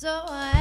So I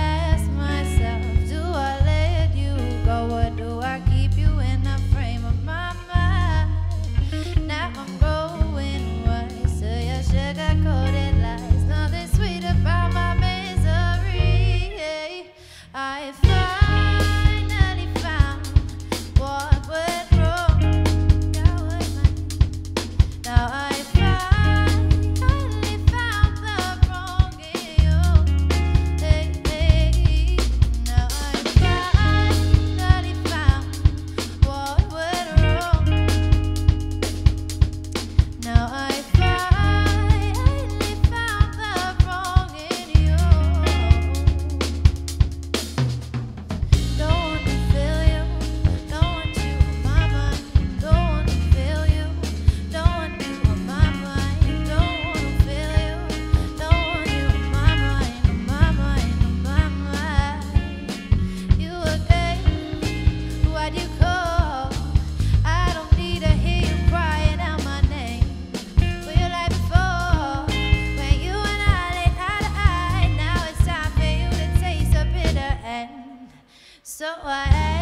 So I